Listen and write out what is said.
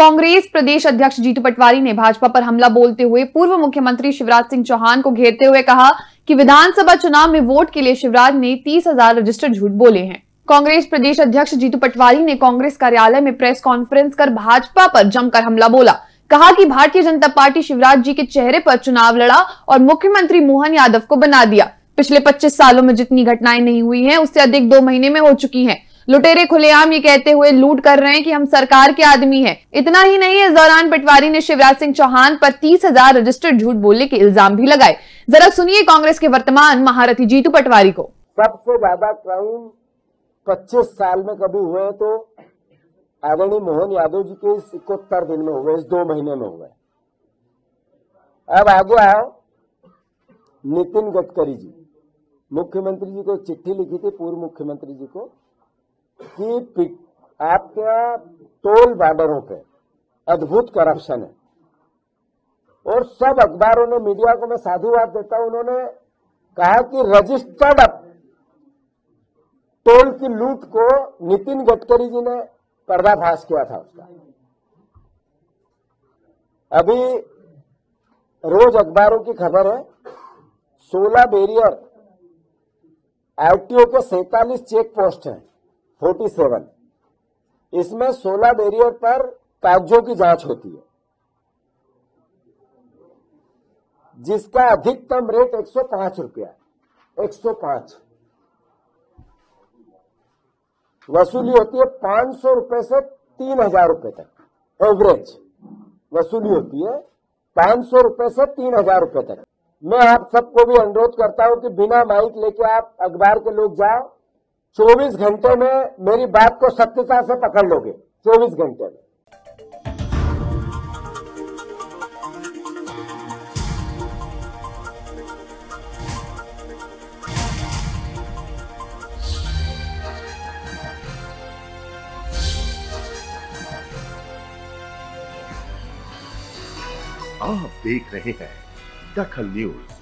कांग्रेस प्रदेश अध्यक्ष जीतू पटवारी ने भाजपा पर हमला बोलते हुए पूर्व मुख्यमंत्री शिवराज सिंह चौहान को घेरते हुए कहा कि विधानसभा चुनाव में वोट के लिए शिवराज ने तीस हज़ार रजिस्टर्ड झूठ बोले हैं। कांग्रेस प्रदेश अध्यक्ष जीतू पटवारी ने कांग्रेस कार्यालय में प्रेस कॉन्फ्रेंस कर भाजपा पर जमकर हमला बोला। कहा कि भारतीय जनता पार्टी शिवराज जी के चेहरे पर चुनाव लड़ा और मुख्यमंत्री मोहन यादव को बना दिया। पिछले 25 सालों में जितनी घटनाएँ नहीं हुई हैं, उससे अधिक दो महीने में हो चुकी हैं। लुटेरे खुलेआम ये कहते हुए लूट कर रहे हैं कि हम सरकार के आदमी हैं। इतना ही नहीं, इस दौरान पटवारी ने शिवराज सिंह चौहान पर तीस हज़ार रजिस्टर्ड झूठ बोलने के इल्ज़ाम भी लगाए। जरा सुनिए कांग्रेस के वर्तमान महारथी जीतू पटवारी को। सबसे ज़्यादा क्राइम 25 साल में कभी हुए तो आदरणीय मोहन यादव जी के इस इकहत्तर दिन में हुए, इस दो महीने में हुए। अब आगे आओ, नितिन गडकरी जी। मुख्यमंत्री जी को चिट्ठी लिखी थी, पूर्व मुख्यमंत्री जी को। कि आपके टोल बॉर्डरों पे अद्भुत करप्शन है। और सब अखबारों ने मीडिया को मैं साधुवाद देता हूँ, उन्होंने कहा कि रजिस्टर्ड टोल की लूट को नितिन गडकरी जी ने पर्दाफाश किया था उसका। अभी रोज अखबारों की खबर है 16 बैरियर, आईटीओ के सैतालीस चेक पोस्ट हैं। Forty seven. इसमें सोलह बैरियर पर कागजों की जाँच होती है। जिसका अधिकतम रेट 105 रुपया 105 वसूली होती है 500 रुपए से तीन हज़ार रुपए तक। एवरेज। वसूली होती है 500 रुपए से तीन हज़ार रुपए तक। मैं आप सबको भी अनुरोध करता हूँ कि बिना माइक लेके आप अखबार के लोग जाओ। 24 घंटे में मेरी बात को सत्यता से पकड़ लोगे। 24 घंटे में। आप देख रहे हैं दखल न्यूज़।